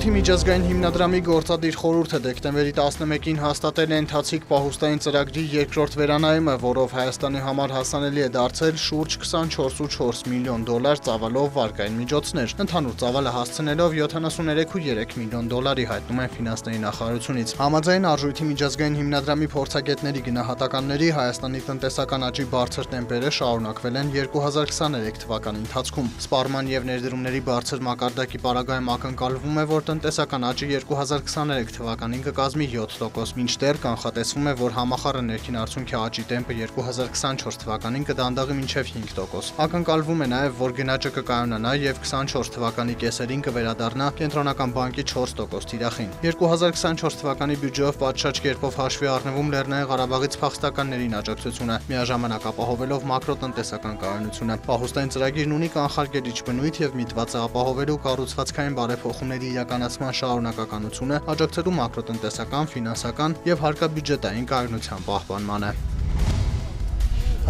Արժույթի միջազգային հիմնադրամի գործադիր խորհուրդը դեկտեմբերի 11-ին հաստատել է ընթացիկ պահուստային ծրագրի երկրորդ վերանայումը, որով Հայաստանի համար հասանելի է դարձել շուրջ 24.4 միլիոն դոլար ծավալով վարկային միջոցներ, ընդհանուր ծավալը հասցնելով 73.3 միլիոն դոլարի հայտնում են ֆինանսների նախարարությունից։ Համաձայն Արժույթի միջազգային հիմնադրամի փորձագետների գնահատականների Հայաստանի տնտեսական աճի բարձր տեմպերը շարունակվել են 2023 թվականի ընթացքում։ Սպառման եւ ներդրումների բարձր մակարդակի պարագայում ակնկալվում է, որ տնտեսական աճը 2023 թվականին կկազմի 7%, մինչդեռ կանխատեսվում է, որ համախառն ներքին արդյունքի աճի տեմպը 2024 թվականին կդանդաղի մինչև 5%։ Ակնկալվում է նաև, որ գնաճը կկայանանա եւ 24 թվականի կեսերին կվերադառնա կենտրոնական բանկի 4% թիրախին։ 2024 թվականի բյուջեով պատշաճ կերպով հաշվի առնվում Լեռնային Ղարաբաղից փախստականներին աջակցությունը, միաժամանակ ապահովելով մակրոտնտեսական կայունությունը։ Պահուստային ծրագիրն ունի կանխարգելիչ բնույթ եւ միտված է ապահովելու կառուցվածքային բարեփոխումների իրականացման շարունակականությունը, աջակցելու մակրոտնտեսական, ֆինանսական եւ հարկաբյուջետային կայունության պահպանմանը։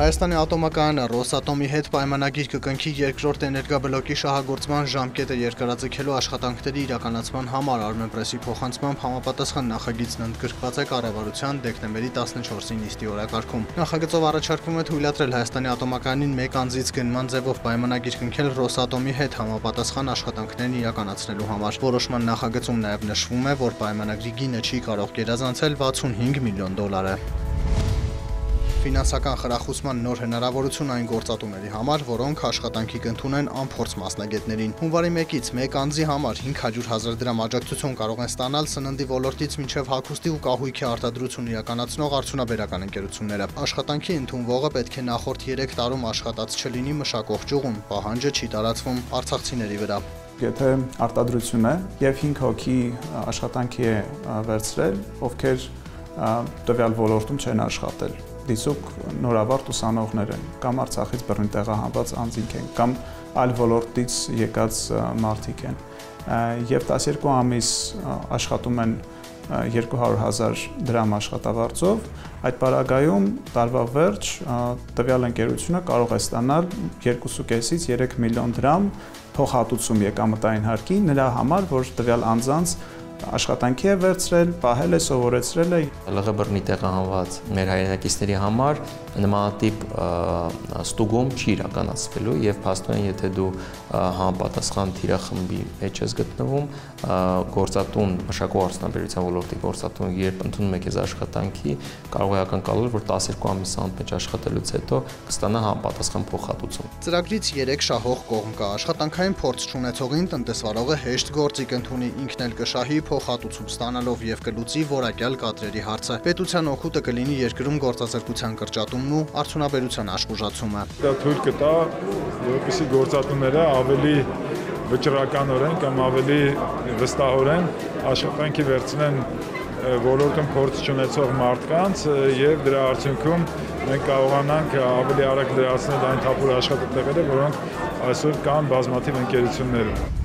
Հայաստանի ատոմակայանը Ռոսատոմի հետ պայմանագիր կկնքի երկրորդ էներգաբլոկի շահագործման ժամկետը երկարաձգելու աշխատանքների իրականացման համար Armenpress-ի փոխանցմամբ համապատասխան նախագիծն ընդգրկված է կառավարության դեկտեմբերի 14-ին նիստի օրակարգում։ Նախագծով առաջարկվում է թույլատրել Հայաստանի ատոմակայանին մեկ անձից գնման ձևով պայմանագիր կնքել Ռոսատոմի հետ համապատասխան աշխատանքներն իրականացնելու համար։ Որոշման նախագծում նաև նշվում է, որ պայմանագրի գինը չի կարող գերազանցել 65 միլիոն դոլարը ֆինանսական խրախուսման նոր հնարավորություն այն գործատուների համար, որոնք աշխատանքի կընդունեն անփորձ մասնագետներին։ Հունվարի 1-ից մեկ անձի համար 500.000 դրամ աջակցություն կարող են ստանալ սննդի ոլորտից մինչև հագուստի ու կահույքի արտադրություն իրականացնող արդյունաբերական ընկերությունները։ Աշխատանքի ընդունվողը պետք է նախորդ 3 տարում աշխատած չլինի մշակող ճյուղում, պահանջը չի տարածվում արցախցիների վրա եթե արտադրություն է եւ 5 հոգի աշխատանքի է վերցրել, ովքեր տվյալ ոլորտում չեն աշխատել դիսուկ նորավարտ ուսանողներ են կամ Արցախից բռնի տեղահանված անձինք են կամ այլ ոլորտից եկած մարդիկ են եւ 12 ամիս աշխատում են 200.000 դրամ աշխատավարձով, այդ պարագայում տարվա վերջ տվյալ ընկերությունը կարող է ստանալ 2.5-ից 3 միլիոն դրամ փոխհատուցում եկամտային հարկի նրա համար, որ տվյալ անձանց աշխատանքի է վերցրել, պահել է, սովորեցրել է։ ԼՂ բռնի տեղահանված մեր հայրենակիցների համար նմանատիպ ստուգում չի իրականացվելու եւ փաստորեն եթե դու համապատասխան թիրախմբի մեջ ես գտնվում գործատուն մշակող արդյունաբերության ոլորտի գործատուն երբ ընդունում է քեզ աշխատանքի կարող է ակնկալել որ 12 ամիս անց աշխատելուց հետո կստանա համապատասխան փոխհատուցում ծրագրից 3 շահող կողմ կա. Աշխատանքային փորձ ունեցողին տնտեսվարողը հեշտ գործիք ընդունի ինքն էլ կշահի փոխհատուցում ստանալով եւ կլուծի որակյալ կադրերի հարցը պետության օգուտը կլինի երկրում գործազրկության կրճատում արտադրումն ու արդյունաբերության աշխուժացումը։ Դա թույլ կտա, որպեսզի գործատուները ավելի վճռականորեն կամ ավելի վստահորեն աշխատանքի վերցնեն ոլորտում փորձ ունեցող մարդկանց եւ դրա արդյունքում մենք կարողանանք ավելի արագ դրացնել այն թափուր աշխատատեղերը, որոնք այսօր կան բազմաթիվ ընկերություններում։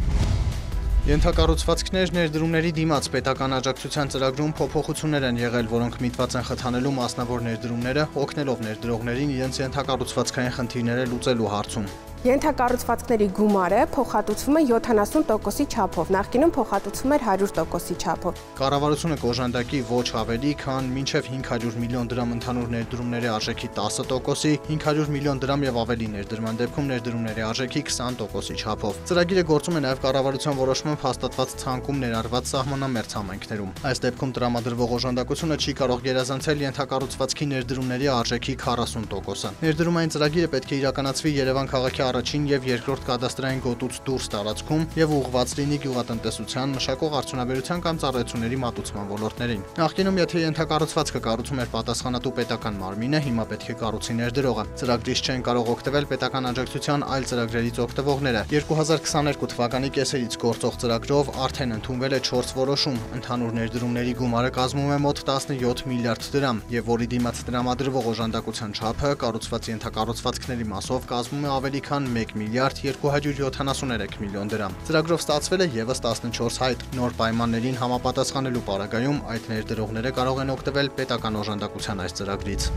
Ենթակառուցվածքներ ներդրումների դիմաց պետական աջակցության ծրագրում փոփոխություններ են եղել, որոնք միտված են խթանելու մասնավոր ներդրումները, օգնելով ներդրողներին իրենց ենթակառուցվածքային խնդիրները լուծելու հարցում։ Ենթակառուցվածքների գումարը փոխհատուցվում է 70%-ի չափով, նախկինում փոխհատուցվում էր 100%-ի չափով։ Կառավարությունը կոժանդակի ոչ ավելի, քան մինչև 500 միլիոն դրամ ընդհանուր ներդրումների արժեքի 10%-ի, 500 միլիոն դրամ եւ ավելի ներդրման դեպքում ներդրումների արժեքի 20%-ի չափով։ Ծրագիրը գործում է նաեւ կառավարության որոշմամբ հաստատված ցանկում ներառված սահմանամերձ համայնքներում։ Այս դեպքում տրամադրվող օժանդակությունը չի կարող գերազանցել ենթակառուցվածքի ներդրումների արժեքի 40%-ը։ Ներդրումային ծրագիրը պետք է իրականացվի Երևան քաղաքի առաջին եւ երկրորդ կադաստրային գոտուց դուրս տարածքում եւ ուղղված լինի գյուղատնտեսության, մշակող արդյունաբերության կամ ծառայությունների մատուցման ոլորտներին։ Նախկինում եթե ենթակառուցվածքը կառուցում էր պատասխանատու պետական մարմինը, հիմա պետք է կառուցի ներդրողը։ Ծրագրից չեն կարող օգտվել պետական աջակցության այլ ծրագրերից օգտվողները։ 2022 թվականի կեսերից գործող ծրագրով արդեն ընդունվել է 4 որոշում։ Ընդհանուր ներդրումների գումարը կազմում է մոտ 17 միլիարդ դրամ, եւ որի դիմաց տրամադրվող օժանդակության չափը կառուցված ենթակառուցվածքների մասով կազմում է ավելի քան քան 1 միլիարդ 273 միլիոն դրամ։ Ծրագրով ստացվել է եւս 14 հայտ։ Նոր պայմաններին համապատասխանելու պարագայում այդ ներդրողները կարող են օգտվել պետական օժանդակության այս ծրագրից։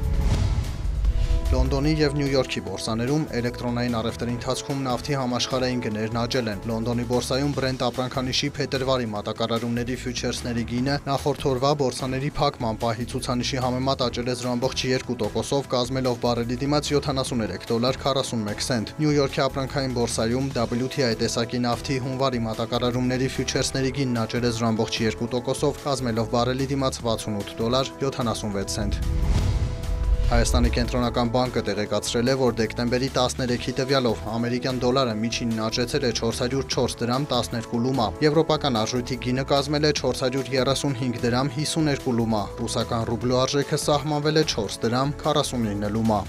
Լոնդոնի եւ Նյու Յորքի բորսաներում էլեկտրոնային առևտրի ընթացքում նավթի համաշխարհային գներն աճել են։ Լոնդոնի բորսայում Brent ապրանքանիշի փետրվարի մատակարարումների ֆյուչերսների գինը նախորդ օրվա բորսաների փակման պահի ցուցանիշի համեմատ աճել է 0.2%-ով, կազմելով բարելի դիմաց 73 դոլար 41 սենտ։ Նյու Յորքի ապրանքային բորսայում WTI տեսակի նավթի հունվարի մատակարարումների ֆյուչերսների գինն աճել է 0.2%-ով, կազմելով բարելի դիմաց 68 դոլար 76 սենտ։ Հայաստանի կենտրոնական բանկը տեղեկացրել է, որ դեկտեմբերի 13-ի տվյալով ամերիկյան դոլարը միջինն աճեցել է 404 դրամ 12 լումա, եվրոպական արժույթի գինը կազմել է 435 դրամ 52 լումա, ռուսական ռուբլու արժեքը սահմանվել է 4 դրամ 49 լումա։